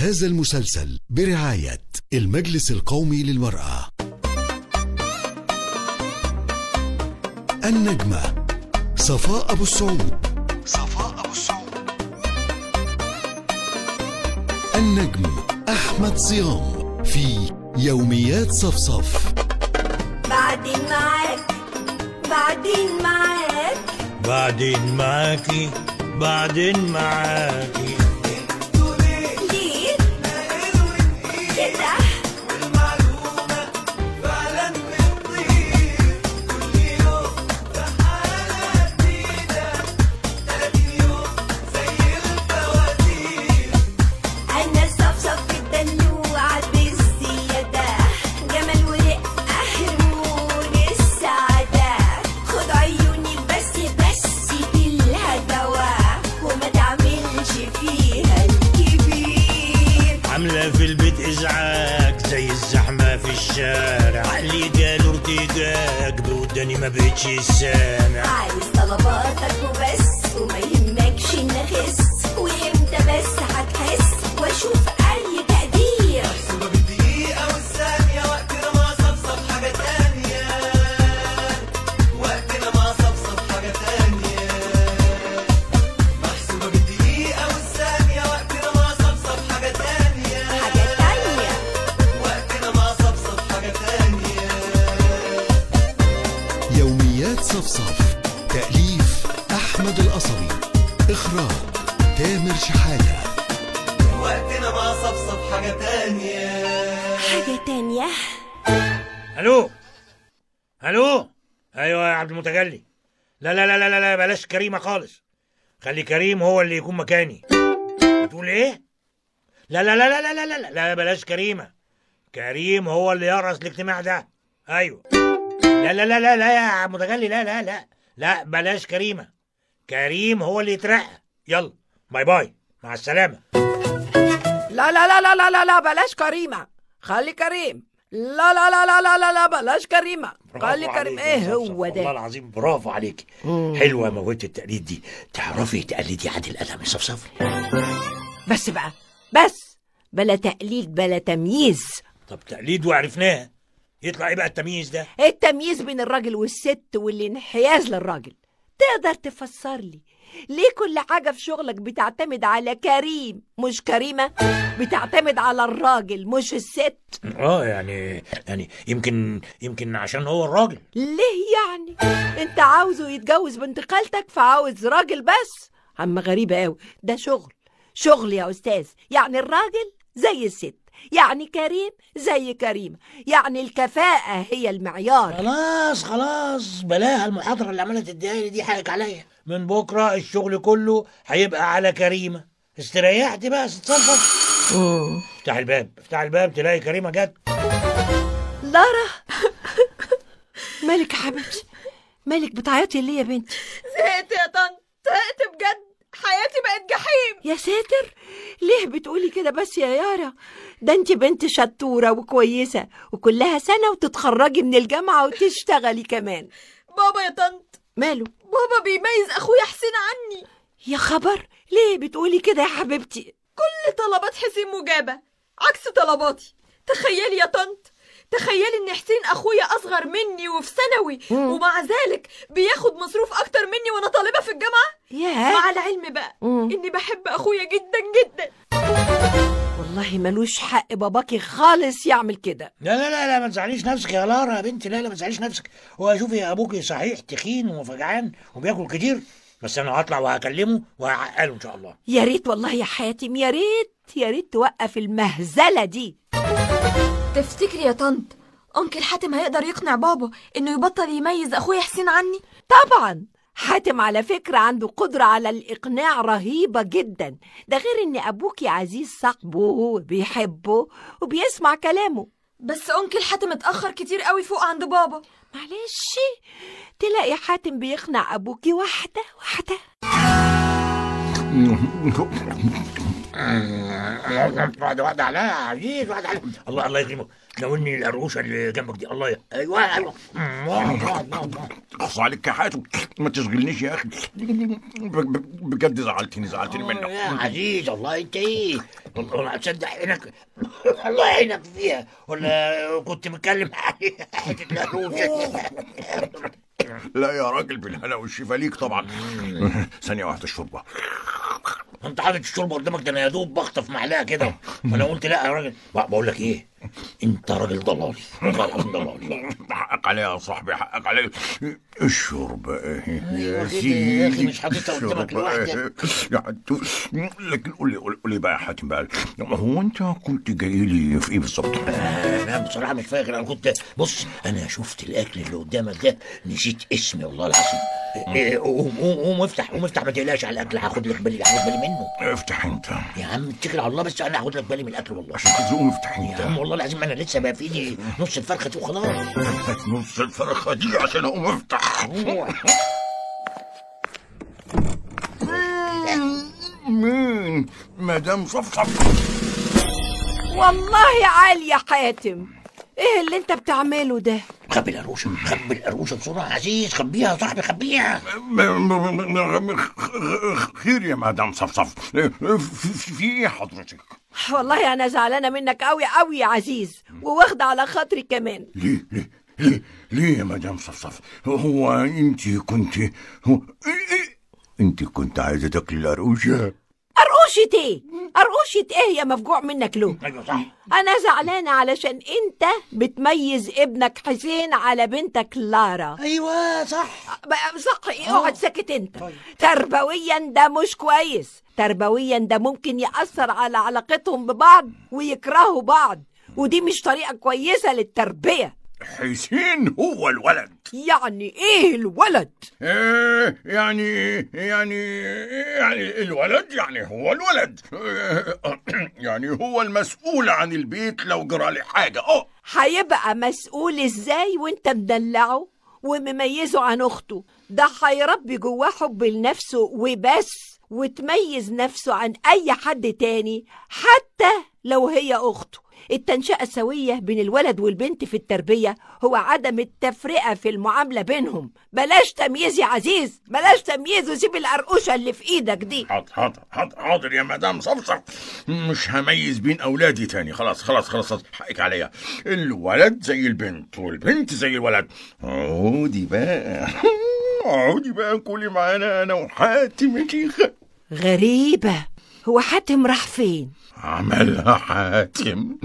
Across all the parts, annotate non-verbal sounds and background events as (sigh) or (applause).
هذا المسلسل برعاية المجلس القومي للمرأة. النجمة صفاء أبو السعود. صفاء أبو السعود. النجم أحمد صيام. في يوميات صفصف. بعدين معاك بعدين معاك. بعدين معاكي بعدين معاكي. الشارع اللي جاله ارتجاج بوداني ما بقتش سامع عايز طلباتك حاجة تانية حاجة تانية ألو ألو أيوة يا عبد المتجلي لا لا لا لا لا, لا بلاش كريمة خالص خلي كريم هو اللي يكون مكاني بتقول إيه؟ لا لا لا لا لا لا لا, لا, لا بلاش كريمة كريم هو اللي يرأس الاجتماع ده أيوة لا لا لا لا لا يا عبد المتجلي لا لا لا لا بلاش كريمة كريم هو اللي يترقى يلا bye bye مع السلامة لا لا لا لا لا لا لا بلاش كريمة خلي كريم لا لا لا لا لا لا لا بلاش كريمة خلي كريم إيه هو والله ده العظيم برافو عليك حلوة موهبه التقليد دي تعرفي تقلدي عادل آدم صفصف بس بقى بس بلا تقليد بلا تمييز طب تقليد وعرفناها يطلع إيه بقى التمييز ده التمييز بين الراجل والست والانحياز للراجل تقدر تفسر لي ليه كل حاجة في شغلك بتعتمد على كريم؟ مش كريمة بتعتمد على الراجل مش الست. آه يعني يعني يمكن يمكن عشان هو الراجل. ليه يعني؟ انت عاوزه يتجوز بنت خالتك فعاوز راجل بس؟ اما غريبة قوي ده شغل. شغل يا أستاذ. يعني الراجل زي الست. يعني كريم زي كريمة يعني الكفاءة هي المعيار. خلاص خلاص بلاها المحاضرة اللي عملت تديها لي دي حقك عليا. من بكرة الشغل كله هيبقى على كريمه استريحتي بقى تتصرف افتح الباب افتح الباب تلاقي كريمة جت. لارا. مالك يا حبيبتي؟ مالك بتعيطي ليه يا بنتي؟ زهقت يا طنط زهقت بجد. حياتي بقت جحيم. يا ساتر ليه بتقولي كده بس يا يارا؟ ده انت بنت شطورة وكويسة وكلها سنة وتتخرجي من الجامعة وتشتغلي كمان. بابا يا طنط. ماله؟ بابا بيميز أخويا حسين عني. يا خبر ليه بتقولي كده يا حبيبتي؟ كل طلبات حسين مجابة عكس طلباتي. تخيلي يا طنط تخيلي إن حسين أخويا أصغر مني وفي ثانوي ومع ذلك بياخد مصروف أكتر مني وأنا طالبة في الجامعة؟ ياه. مع العلم بقى مم. إني بحب أخويا جدا جدا. والله ملوش حق باباكي خالص يعمل كده. لا لا لا لا ما تزعليش نفسك يا لارا يا بنتي. لا لا ما تزعليش نفسك. هو شوفي أبوكي صحيح تخين وفجعان وبياكل كتير بس أنا هطلع وهكلمه وهعقله إن شاء الله. يا ريت والله يا حاتم يا ريت يا ريت توقف المهزلة دي. تفتكري يا طنط أنكل حاتم هيقدر يقنع بابا إنه يبطل يميز أخويا حسين عني؟ طبعا. حاتم على فكرة عنده قدرة على الإقناع رهيبة جدا. ده غير إن أبوكي عزيز صاحبه وبيحبه وبيسمع كلامه. بس أنكل حاتم اتأخر كتير قوي فوق عند بابا معلش. تلاقي حاتم بيقنع أبوكي واحدة واحدة. (laughs) واحدة واحدة عليا يا عزيز عليا الله الله يكرمك ناولني القروشه اللي جنبك دي الله. أيوه أيوه. اخص عليك يا حاتم ما تشغلنيش يا أخي. بجد زعلتني زعلتني منك. يا عزيز الله انت إيه والله والله تصدق عينك الله يعينك فيها. ولا كنت متكلم حتة القروشه لا يا راجل بالهنا والشفا ليك طبعا. ثانية واحدة الشوربة. انت حاطط الشوربه قدامك ده أنا يا دوب بخطف معلقة كده. (laughs) وأنا قلت لا يا راجل. بقول لك إيه؟ انت راجل ضلالي ضلالي حقك عليا يا صاحبي حقك عليا. الشوربه إيه أيوة يا كده يا سيدي؟ أخي، مش حاططها قدامك الشوربة لوحدك. لكن قول لي قول لي بقى يا حاتم بقى. هو انت كنت جاي لي في إيه بالظبط؟ أنا بصراحة مش فاكر. أنا كنت بص أنا شفت الأكل اللي قدامك ده نسيت اسمي والله العظيم. إيه، قوم قوم قوم افتح قوم افتح ما تقلقش على الأكل هاخد لك بالي هاخد بالي منه. افتح انت. يا عم اتكل على الله بس أنا هاخد لك بالي من الأكل والله. عشان كده قوم افتح يا عم انت والله العظيم أنا لسه بقى في ايدي نص الفرخة دي وخلاص. (laughs) نص الفرخة دي عشان أقوم افتح. مين؟ مدام صفصف. والله عالي يا حاتم إيه اللي أنت بتعمله ده؟ خبي القروشه خبي القروشه بسرعة عزيز خبيها يا صاحبي خبيها. م- م- م- م- خ- خير يا مدام صفصف في في- في إيه حضرتك؟ والله أنا زعلانة منك قوي قوي يا عزيز وواخدة على خاطري كمان. ليه؟ ليه؟ ليه؟ ليه يا مدام صفصف هو انت كنت هو إيه- إيه؟ انت كنت عايزة تاكلي القروشه قرقوشة إيه قرقوشة إيه يا مفجوع منك له أيوه صح. أنا زعلانه علشان أنت بتميز ابنك حسين على بنتك لارا. أيوه صح. بقى صح. إيه اقعد ساكت أنت. تربويا ده مش كويس. تربويا ده ممكن يأثر على علاقتهم ببعض ويكرهوا بعض. ودي مش طريقة كويسة للتربية. حسين هو الولد. يعني إيه الولد؟ إيه يعني يعني يعني الولد يعني هو الولد. (coughs) يعني هو المسؤول عن البيت لو جرى لي حاجة. آه هيبقى مسؤول إزاي وأنت مدلعه ومميزه عن أخته؟ ده هيربي جواه حب لنفسه وبس وتميز نفسه عن أي حد تاني حتى لو هي أخته. التنشئة السوية بين الولد والبنت في التربية هو عدم التفرقة في المعاملة بينهم. بلاش تمييز يا عزيز بلاش تمييز وسيب القرقوشة اللي في إيدك دي. حاضر حاضر حاضر حاضر يا مدام صفصف. مش هميز بين أولادي تاني. خلاص خلاص خلاص حقك عليا. الولد زي البنت والبنت زي الولد. عودي بقى. (laughs) عودي بقى كلي معانا أنا وحاتم يا شيخه غريبة. هو حاتم راح فين؟ عملها حاتم.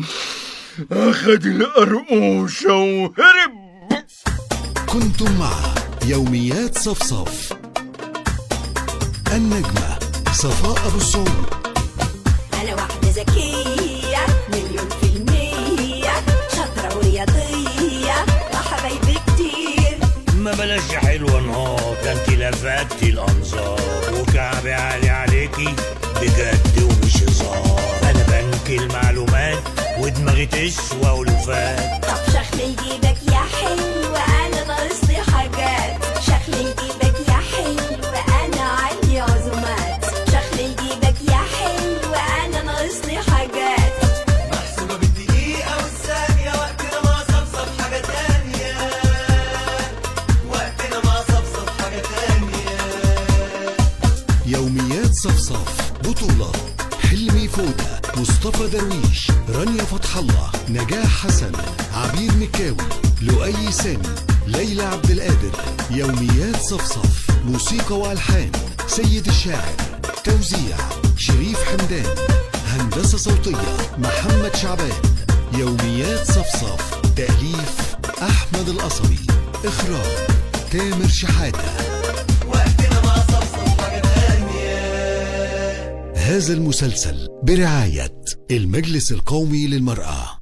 اخد القرقوشه وهرب. كنتم مع يوميات صفصف النجمة صفاء أبو السعود أنا واحدة ذكية مليون في المية شاطرة ورياضية وحبايبي كتير. ما بلاش حلوة نهار ده انت لفتي الأنظار وكعبي عالي عليكي. بجد ومش هزار. أنا بنك المعلومات ودماغي تسوى ولفات طب شخلي مصطفى درويش رانيا فتح الله نجاح حسن عبير مكاوي لؤي سامي ليلى عبد القادر يوميات صفصف موسيقى وألحان سيد الشاعر توزيع شريف حمدان هندسة صوتية محمد شعبان يوميات صفصف تأليف أحمد القصبي إخراج تامر شحاتة. هذا المسلسل برعاية المجلس القومي للمرأة.